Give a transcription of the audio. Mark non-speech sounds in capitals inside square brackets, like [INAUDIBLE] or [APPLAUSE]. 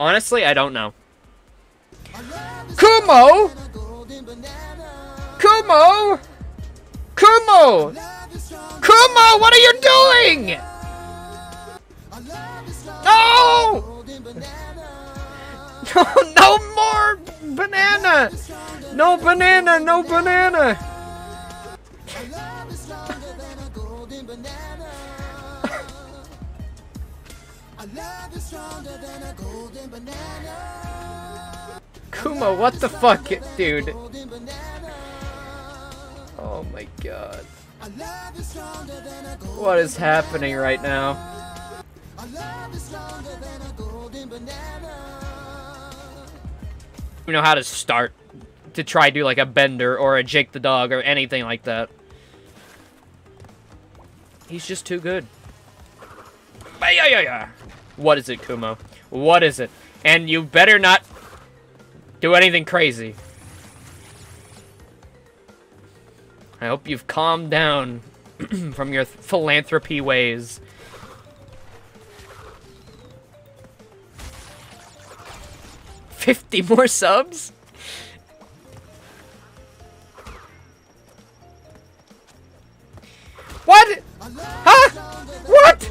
Honestly, I don't know. Kumo! Kumo! Kumo! Kumo, what are you doing? No! [LAUGHS] No, no more banana! No banana, no banana! Kumo, what the fuck, dude? Oh my god. What is happening right now? You know how to start to try do like a bender or a Jake the dog or anything like that. He's just too good. What is it, Kumo? What is it? And you better not do anything crazy. I hope you've calmed down [CLEARS THROAT] from your philanthropy ways. Fifty more subs? What? Huh? What?